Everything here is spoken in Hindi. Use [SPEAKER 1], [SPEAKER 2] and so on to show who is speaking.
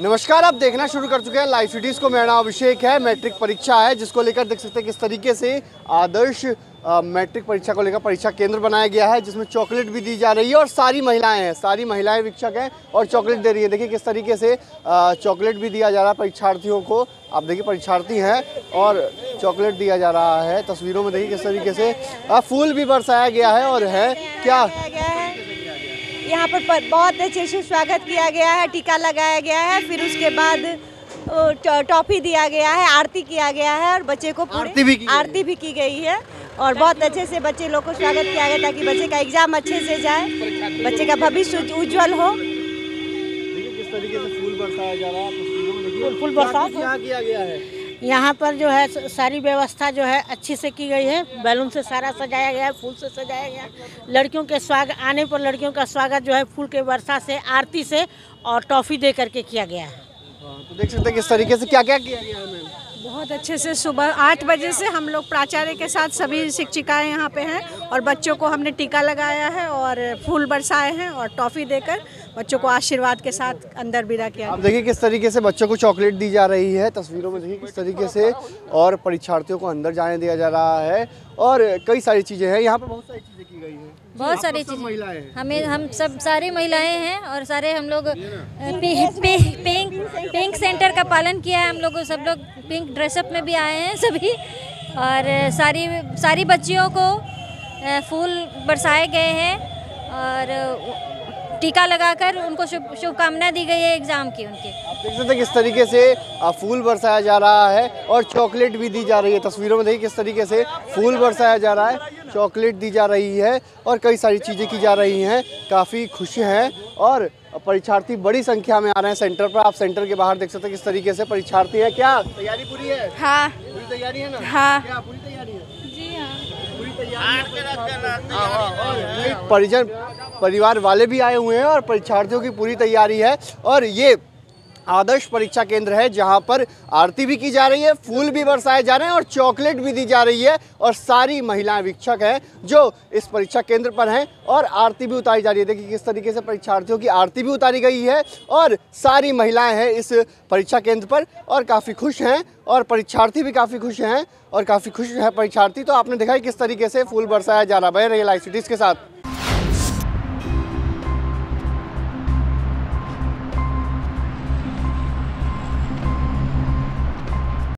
[SPEAKER 1] नमस्कार, आप देखना शुरू कर चुके हैं लाइव सिटीज़ को। मेरा नाम अभिषेक है, मैट्रिक परीक्षा है, जिसको लेकर देख सकते हैं किस तरीके से आदर्श मैट्रिक परीक्षा को लेकर परीक्षा केंद्र बनाया गया है, जिसमें चॉकलेट भी दी जा रही है और सारी महिलाएँ हैं, सारी महिलाएँ शिक्षक हैं और चॉकलेट दे रही है। देखिए किस तरीके से चॉकलेट भी दिया जा रहा है परीक्षार्थियों को। आप देखिए परीक्षार्थी हैं और चॉकलेट दिया जा रहा है। तस्वीरों में देखिए किस तरीके से फूल भी बरसाया गया है और है क्या?
[SPEAKER 2] यहाँ पर प- बहुत अच्छे से स्वागत किया गया है टीका लगाया गया है फिर उसके बाद टॉफी दिया गया है आरती किया गया है और बच्चे को
[SPEAKER 1] आरती भी की है।
[SPEAKER 2] आरती भी की गई है और बहुत अच्छे से बच्चे लोग को स्वागत किया गया ताकि बच्चे का एग्ज़ाम अच्छे से जाए बच्चे का भविष्य उज- उज्जवल हो।
[SPEAKER 1] देखिए किस तरीके से फूल बरसाया जा रहा है
[SPEAKER 3] फूल
[SPEAKER 1] किया गया है?
[SPEAKER 3] यहाँ पर जो है सारी व्यवस्था जो है अच्छी से की गई है। बैलून से सारा सजाया गया है फूल से सजाया गया है। लड़कियों के स्वागत आने पर लड़कियों का स्वागत जो है फूल के वर्षा से आरती से और टॉफ़ी दे करके किया गया है।
[SPEAKER 1] तो देख सकते हैं किस तरीके से क्या क्या किया गया है मैम?
[SPEAKER 4] बहुत अच्छे से सुबह आठ बजे से हम लोग प्राचार्य के साथ सभी शिक्षिकाएँ यहाँ पे हैं और बच्चों को हमने टीका लगाया है और फूल बरसाए हैं और टॉफ़ी देकर बच्चों को आशीर्वाद के साथ अंदर विदा किया
[SPEAKER 1] आप देखिए किस तरीके से बच्चों को चॉकलेट दी जा रही है। तस्वीरों में देखिए किस तरीके से और परीक्षार्थियों को अंदर जाने दिया जा रहा है और कई सारी चीज़ें हैं। यहाँ पर बहुत सारी चीज़ें की गई हैं।
[SPEAKER 5] बहुत सारी चीज़ें।
[SPEAKER 1] महिलाएँ हैं।
[SPEAKER 5] हमें हम सब सारी महिलाएँ हैं और सारे हम लोग पिंक पिंक सेंटर का पालन किया है हम लोग सब लोग पिंक ड्रेसअप में भी आए हैं सभी। और सारी सारी बच्चियों को फूल बरसाए गए हैं और टीका लगाकर उनको शुभ शुभकामनाएँ दी गई है एग्ज़ाम की उनकी।
[SPEAKER 1] आप देख सकते हैं किस तरीके से फूल बरसाया जा रहा है और चॉकलेट भी दी जा रही है। तस्वीरों में देखिए किस तरीके से फूल बरसाया जा रहा है चॉकलेट दी जा रही है और कई सारी चीज़ें की जा रही हैं। काफ़ी खुश हैं और परीक्षार्थी बड़ी संख्या में आ रहे हैं सेंटर पर। आप सेंटर के बाहर देख सकते हैं किस तरीके से परीक्षार्थी है। क्या तैयारी पूरी है?
[SPEAKER 4] हाँ।
[SPEAKER 1] पूरी तैयारी है ना?
[SPEAKER 4] हाँ।
[SPEAKER 1] क्या पूरी तैयारी है?
[SPEAKER 4] हाँ।
[SPEAKER 1] पूरी तैयारी और परिजन परिवार वाले भी आए हुए हैं और परीक्षार्थियों की पूरी तैयारी है और ये आदर्श परीक्षा केंद्र है जहाँ पर आरती भी की जा रही है, फूल भी बरसाए जा रहे हैं और चॉकलेट भी दी जा रही है और सारी महिलाएँ वीक्षक हैं जो इस परीक्षा केंद्र पर हैं और आरती भी उतारी जा रही है। देखिए किस तरीके से परीक्षार्थियों की आरती भी उतारी गई है और सारी महिलाएँ हैं इस परीक्षा केंद्र पर और काफ़ी खुश हैं और परीक्षार्थी भी काफ़ी खुश हैं और काफ़ी खुश है परीक्षार्थी। तो आपने देखा किस तरीके से फूल बरसाया जा रहा है लाइव सिटीज़ के साथ।